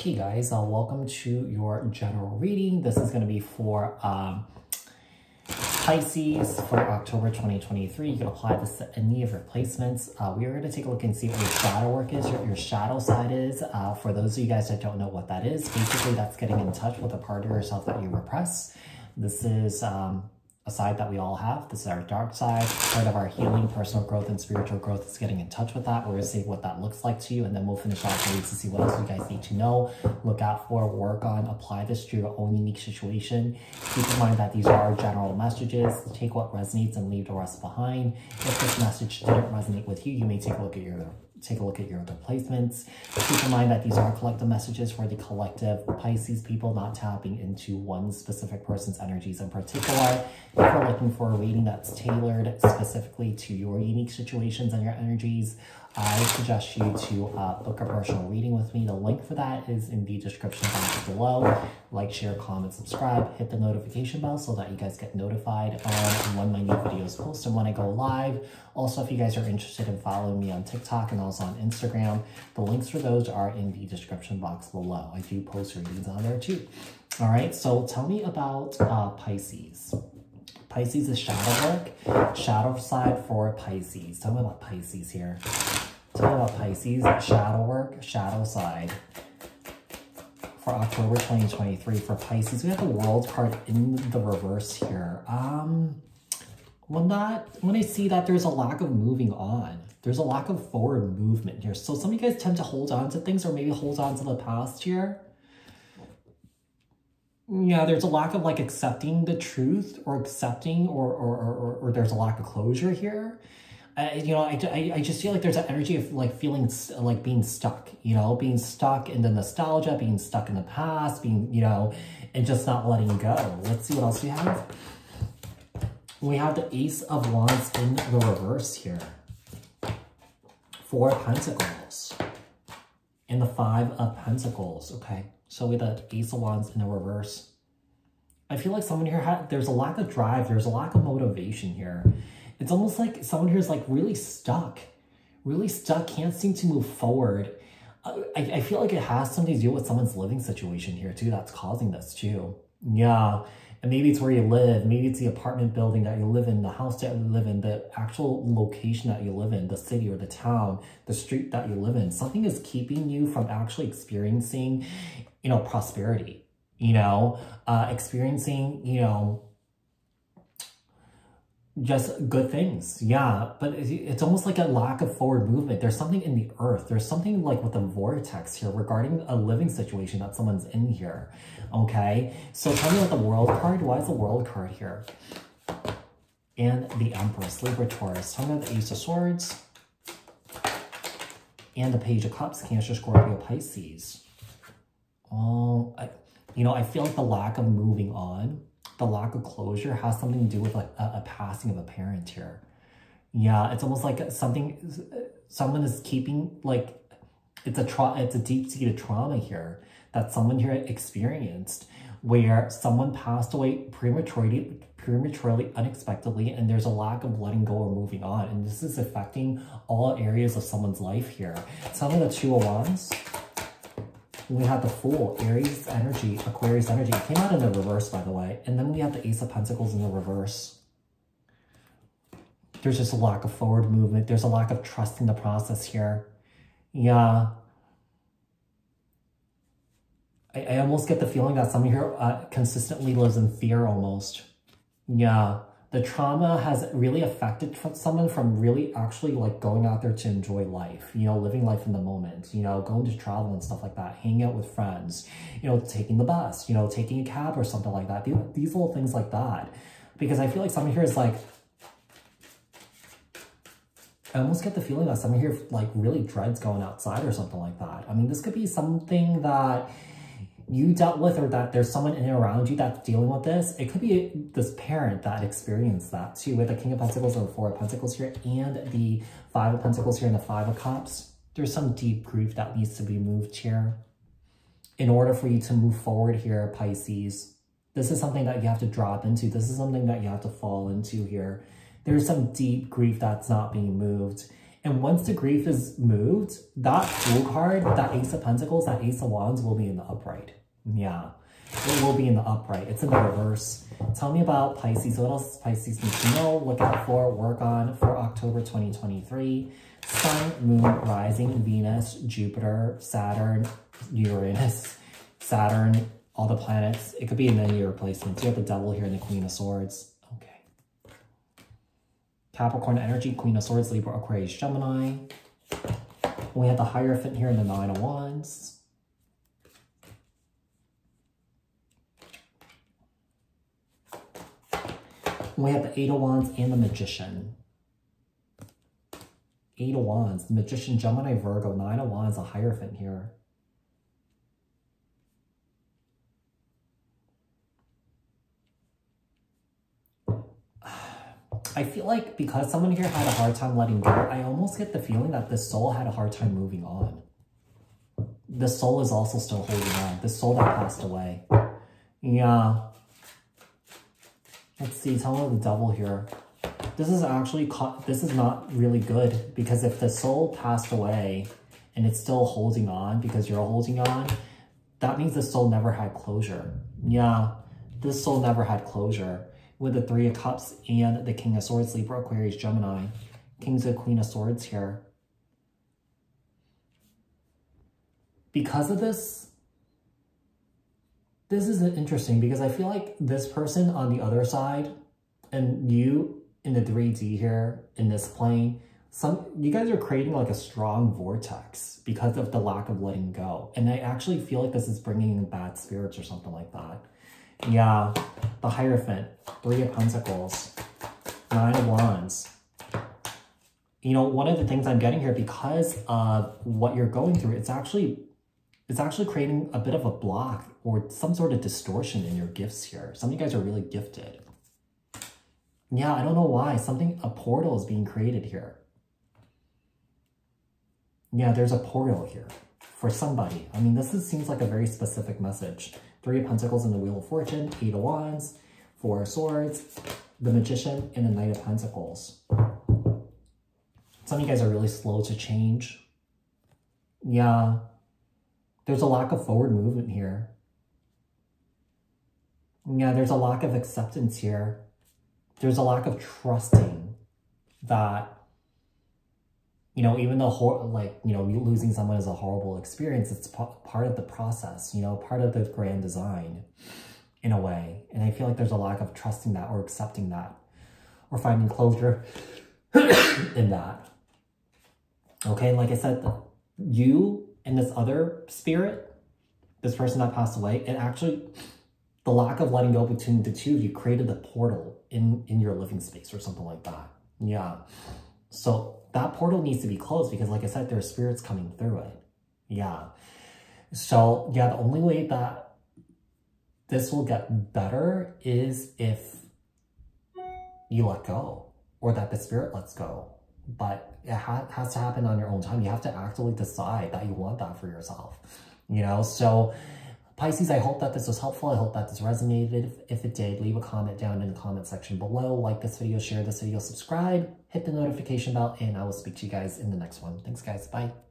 Hey guys, uh, welcome to your general reading. This is going to be for um, Pisces for October 2023. You can apply this to any of your placements. Uh, we are going to take a look and see what your shadow work is, your, your shadow side is. Uh, for those of you guys that don't know what that is, basically that's getting in touch with a part of yourself that you repress. This is um, a side that we all have. This is our dark side. Part of our healing, personal growth, and spiritual growth is getting in touch with that. We're going to see what that looks like to you, and then we'll finish off reads to see what else you guys need to know, look out for, work on, apply this to your own unique situation. Keep in mind that these are general messages. Take what resonates and leave the rest behind. If this message didn't resonate with you, you may take a look at your take a look at your other placements. Keep in mind that these are collective messages for the collective Pisces people, not tapping into one specific person's energies in particular. If you're looking for a reading that's tailored specifically to your unique situations and your energies, I suggest you to uh, book a personal reading with me. The link for that is in the description box below. Like, share, comment, subscribe, hit the notification bell so that you guys get notified on when my new videos post and when I go live. Also, if you guys are interested in following me on TikTok and also on Instagram, the links for those are in the description box below. I do post readings on there too. All right, so tell me about uh, Pisces. Pisces is shadow work, shadow side for Pisces. Tell me about Pisces here. Me about Pisces, shadow work, shadow side for October 2023 for Pisces. We have the world card in the reverse here. Um, when that, when I see that there's a lack of moving on, there's a lack of forward movement here. So some of you guys tend to hold on to things or maybe hold on to the past here yeah, there's a lack of like accepting the truth or accepting or or, or, or there's a lack of closure here. Uh, you know, I, I, I just feel like there's an energy of like feeling like being stuck, you know, being stuck in the nostalgia, being stuck in the past, being, you know, and just not letting go. Let's see what else we have. We have the Ace of Wands in the reverse here. Four Pentacles. And the Five of Pentacles, okay? So with the Ace of Wands in the reverse, I feel like someone here, had, there's a lack of drive, there's a lack of motivation here. It's almost like someone here is like really stuck, really stuck, can't seem to move forward. I, I feel like it has something to do with someone's living situation here too that's causing this too. Yeah, and maybe it's where you live, maybe it's the apartment building that you live in, the house that you live in, the actual location that you live in, the city or the town, the street that you live in. Something is keeping you from actually experiencing, you know, prosperity, you know, uh, experiencing, you know, just good things. Yeah, but it's almost like a lack of forward movement. There's something in the earth. There's something like with the vortex here regarding a living situation that someone's in here. Okay, so tell me about the world card. Why is the world card here? And the Empress, Libra, Taurus. Tell me about the Ace of Swords. And the Page of Cups, Cancer, Scorpio, Pisces. Oh, I, you know, I feel like the lack of moving on the lack of closure has something to do with like a, a passing of a parent here. Yeah, it's almost like something, someone is keeping like, it's a tra it's a deep-seated trauma here that someone here experienced where someone passed away prematurely, prematurely, unexpectedly, and there's a lack of letting go or moving on. And this is affecting all areas of someone's life here. Tell me the two of wands we have the Fool, Aries energy, Aquarius energy. It came out in the reverse, by the way. And then we have the Ace of Pentacles in the reverse. There's just a lack of forward movement. There's a lack of trust in the process here. Yeah. I, I almost get the feeling that someone here uh, consistently lives in fear almost. Yeah the trauma has really affected someone from really actually like going out there to enjoy life, you know, living life in the moment, you know, going to travel and stuff like that, hanging out with friends, you know, taking the bus, you know, taking a cab or something like that. These, these little things like that. Because I feel like someone here is like, I almost get the feeling that someone here like really dreads going outside or something like that. I mean, this could be something that you dealt with or that there's someone in and around you that's dealing with this, it could be this parent that experienced that too with the King of Pentacles or Four of Pentacles here and the Five of Pentacles here and the Five of Cups. There's some deep grief that needs to be moved here. In order for you to move forward here, Pisces, this is something that you have to drop into. This is something that you have to fall into here. There's some deep grief that's not being moved And once the grief is moved, that Fool card, that Ace of Pentacles, that Ace of Wands will be in the upright. Yeah, it will be in the upright. It's in the reverse. Tell me about Pisces. What else Pisces need to know, look out for, work on for October 2023. Sun, Moon, Rising, Venus, Jupiter, Saturn, Uranus, Saturn, all the planets. It could be in any replacements. You have the Devil here and the Queen of Swords. Capricorn energy, Queen of Swords, Libra, Aquarius, Gemini. We have the Hierophant here in the Nine of Wands. We have the Eight of Wands and the Magician. Eight of Wands, the Magician, Gemini, Virgo, Nine of Wands, a Hierophant here. I feel like because someone here had a hard time letting go, I almost get the feeling that this soul had a hard time moving on. The soul is also still holding on. The soul that passed away. Yeah. Let's see, tell me the devil here. This is actually, caught- this is not really good because if the soul passed away and it's still holding on because you're holding on, that means the soul never had closure. Yeah, this soul never had closure with the Three of Cups and the King of Swords, Libra, Aquarius, Gemini. King's and Queen of Swords here. Because of this, this is interesting because I feel like this person on the other side and you in the 3D here in this plane, some you guys are creating like a strong vortex because of the lack of letting go. And I actually feel like this is bringing in bad spirits or something like that. Yeah, the Hierophant, Three of Pentacles, Nine of Wands. You know, one of the things I'm getting here, because of what you're going through, it's actually it's actually creating a bit of a block or some sort of distortion in your gifts here. Some of you guys are really gifted. Yeah, I don't know why. Something, a portal is being created here. Yeah, there's a portal here for somebody. I mean, this is, seems like a very specific message. Three of Pentacles in the Wheel of Fortune, Eight of Wands, Four of Swords, the Magician, and the Knight of Pentacles. Some of you guys are really slow to change. Yeah, there's a lack of forward movement here. Yeah, there's a lack of acceptance here. There's a lack of trusting that, you know, even though, like, you know, losing someone is a horrible experience, it's part of the process, you know, part of the grand design in a way. And I feel like there's a lack of trusting that or accepting that or finding closure in that. Okay, like I said, you and this other spirit, this person that passed away, it actually, the lack of letting go between the two of you created the portal in, in your living space or something like that. Yeah. So that portal needs to be closed because like I said, there are spirits coming through it. Yeah. So yeah, the only way that this will get better is if you let go or that the spirit lets go but it ha has to happen on your own time. You have to actively decide that you want that for yourself, you know? So Pisces, I hope that this was helpful. I hope that this resonated. If, if it did, leave a comment down in the comment section below. Like this video, share this video, subscribe, hit the notification bell, and I will speak to you guys in the next one. Thanks, guys. Bye.